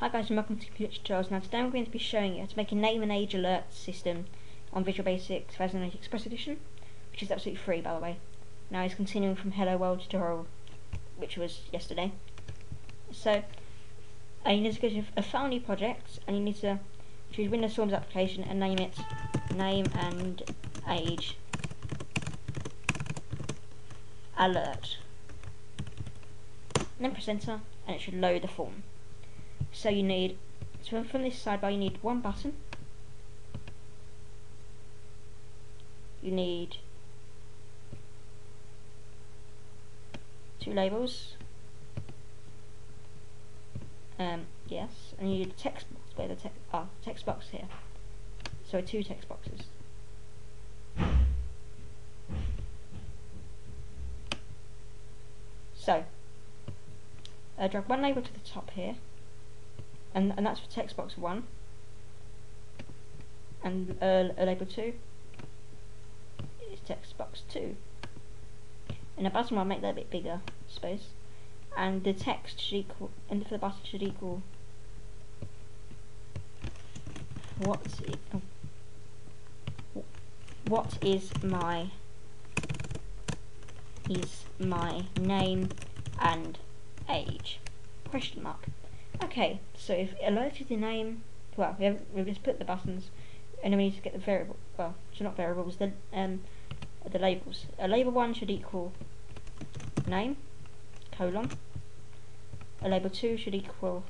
Hi guys and welcome to Computer Tutorials. Now today I'm going to be showing you how to make a name and age alert system on Visual Basic 2008 Express Edition, which is absolutely free by the way. Now it's continuing from Hello World tutorial, which was yesterday. So, uh, you need to go to a file new project and you need to choose Windows Forms application and name it name and age alert. And then press enter and it should load the form. So you need, so from this sidebar you need one button, you need two labels, um, yes, and you need a text box, where the text, ah, text box here, so two text boxes. So, uh, drag one label to the top here, and, and that's for text box 1 and uh, label 2 is text box 2 and the bottom one make that a bit bigger space. And the text should equal and for the button should equal what's it, oh, what is my is my name and age? Question mark Okay, so if alerted the name, well, we have, we've just put the buttons, and then we need to get the variable, well, so not variables, the, um, the labels. A label 1 should equal name, colon. A label 2 should equal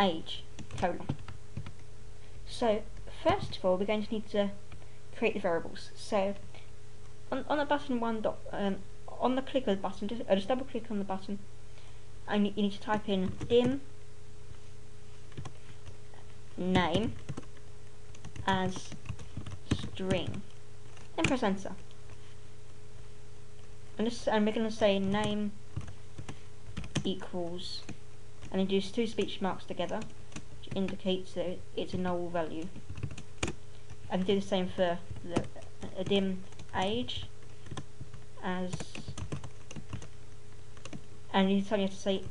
age, colon. So, first of all, we're going to need to create the variables. So, on, on the button 1 dot, um, on the click of the button, just, uh, just double click on the button, and you need to type in dim name as string. Then press enter. And, this, and we're going to say name equals and then use two speech marks together which indicates that it's a null value. And do the same for the a dim age as and you tell you to say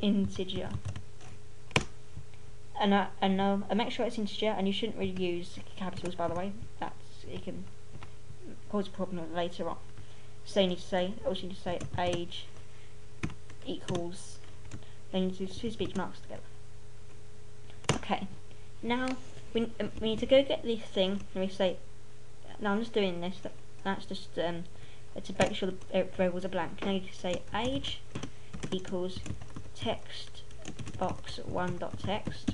integer and and um, make sure it's integer and you shouldn't really use capitals by the way. That's it can cause a problem later on. So you need to say also you need to say age equals then you do two speech marks together. Okay now we, um, we need to go get this thing and we say now I'm just doing this that, that's just um, to make sure the variables are blank. Now you just say age equals text box one dot text.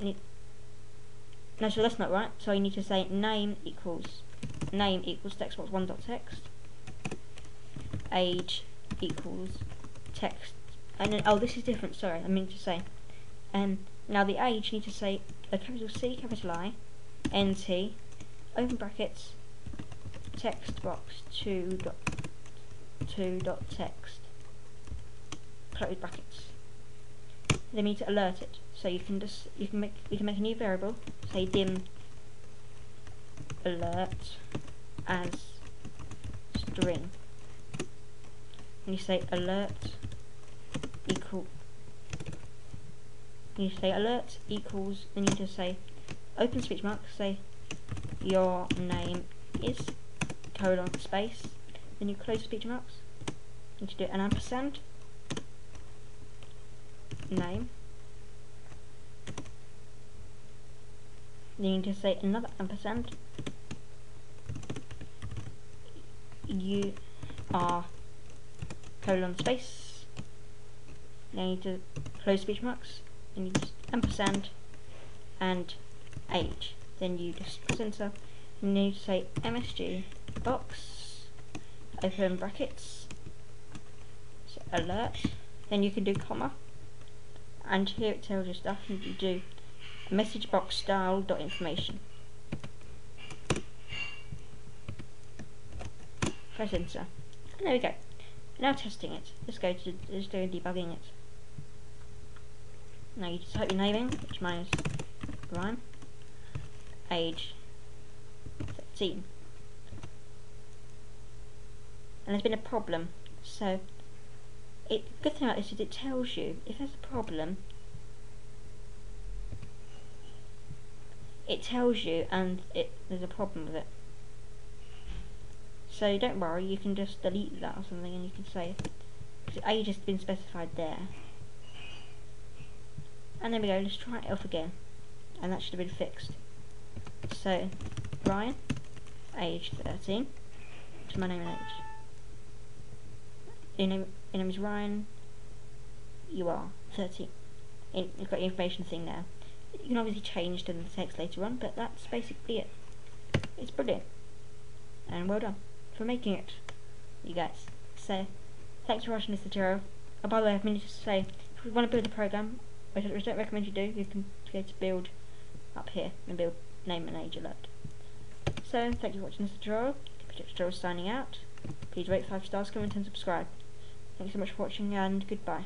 No, so that's not right. So you need to say name equals name equals text box one dot text. Age equals text. And then oh, this is different. Sorry, I mean to say. Um, now the age you need to say a capital C, capital I, NT, open brackets, text box 2 dot 2 dot text. Close brackets. Then we need to alert it so you can just you can make you can make a new variable say dim alert as string. And you say alert equal you say alert equals then you just say open speech mark say your name is colon space, then you close the speech marks, and you do an ampersand, name, then you need to say another ampersand, you are colon space, then you need to close speech marks, and you just ampersand, and age, then you just press enter, and need to say MSG box, open brackets, so alert, then you can do comma, and here it tells you stuff, you do message box style dot information. Press enter. And there we go. Now testing it. Let's go to let's do debugging it. Now you just type your name in, which mine is Ryan. Age 13 and there's been a problem. So it good thing about this is it tells you if there's a problem. It tells you, and it there's a problem with it. So don't worry, you can just delete that or something, and you can say age has been specified there. And there we go, let's try it off again. And that should have been fixed. So, Ryan, age 13, to my name and age. Your name, your name is Ryan, you are 13. you've got the information thing there. You can obviously change to the text later on, but that's basically it. It's brilliant. And well done for making it, you guys. So, thanks for watching this tutorial. Oh, by the way, I've meant to say, if you want to build a program, which I don't recommend you do, you can go to build up here and build name and age alert. So, thank you for watching this tutorial. Tutorial signing out. Please rate 5 stars, comment and subscribe. Thanks so much for watching and goodbye.